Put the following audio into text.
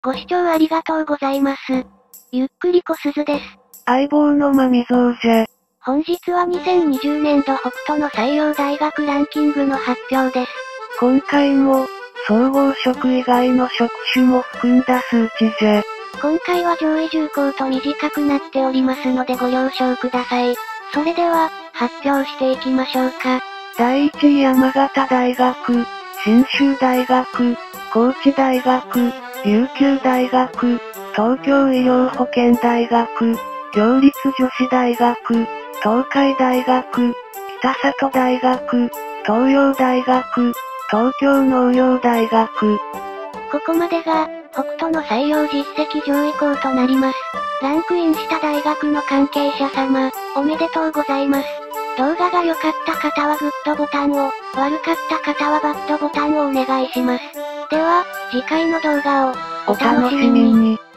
ご視聴ありがとうございます。ゆっくりこすずです。相棒のまみぞうじゃ。本日は2020年度北斗の採用大学ランキングの発表です。今回も、総合職以外の職種も含んだ数値じゃ。今回は上位重項と短くなっておりますのでご了承ください。それでは、発表していきましょうか。第1位山形大学、信州大学、高知大学、琉球大学、東京医療保険大学、行立女子大学、東海大学、北里大学、東洋大学、東京農業大学。ここまでが、北斗の採用実績上位校となります。ランクインした大学の関係者様、おめでとうございます。動画が良かった方はグッドボタンを、悪かった方はバッドボタンをお願いします。では、次回の動画を、お楽しみに。